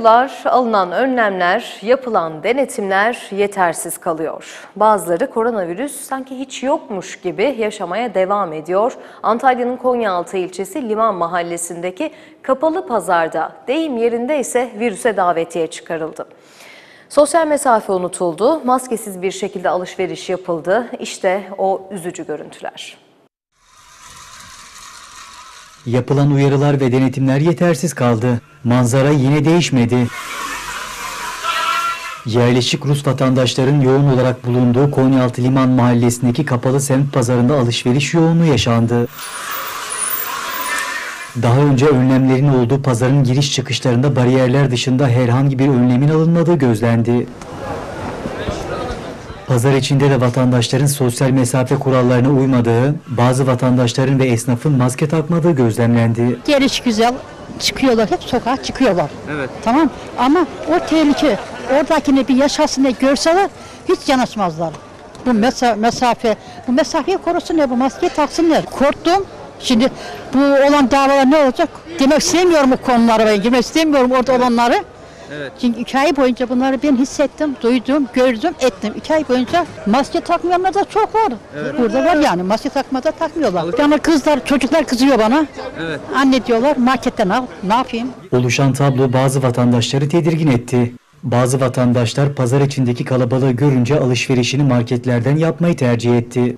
uyarılar, alınan önlemler, yapılan denetimler yetersiz kalıyor. Bazıları koronavirüs sanki hiç yokmuş gibi yaşamaya devam ediyor. Antalya'nın Konyaaltı ilçesi Liman Mahallesi'ndeki kapalı pazarda deyim yerinde ise virüse davetiye çıkarıldı. Sosyal mesafe unutuldu, maskesiz bir şekilde alışveriş yapıldı. İşte o üzücü görüntüler. Yapılan uyarılar ve denetimler yetersiz kaldı. Manzara yine değişmedi. Yerleşik Rus vatandaşların yoğun olarak bulunduğu Konyaaltı Liman Mahallesi'ndeki kapalı semt pazarında alışveriş yoğunluğu yaşandı. Daha önce önlemlerin olduğu pazarın giriş çıkışlarında bariyerler dışında herhangi bir önlemin alınmadığı gözlendi. Pazar içinde de vatandaşların sosyal mesafe kurallarına uymadığı, bazı vatandaşların ve esnafın maske takmadığı gözlemlendi. Geliş güzel çıkıyorlar hep sokağa çıkıyorlar. Evet. Tamam ama o tehlike oradakini bir yaşasın diye görseler hiç yanaşmazlar. Bu mesa mesafe, bu mesafeyi korusunlar, bu maskeyi taksınlar. Korktum. Şimdi bu olan davalar ne olacak? Demek istemiyorum bu konulara ben girmek istemiyorum orada olanları. Evet. Çünkü iki ay boyunca bunları ben hissettim, duydum, gördüm, ettim. İki ay boyunca maske takmayanlar da çok var. Burada var yani maske takmada takmıyorlar. Yani kızlar, çocuklar kızıyor bana. Evet. Anne diyorlar marketten al, ne yapayım? Oluşan tablo bazı vatandaşları tedirgin etti. Bazı vatandaşlar pazar içindeki kalabalığı görünce alışverişini marketlerden yapmayı tercih etti.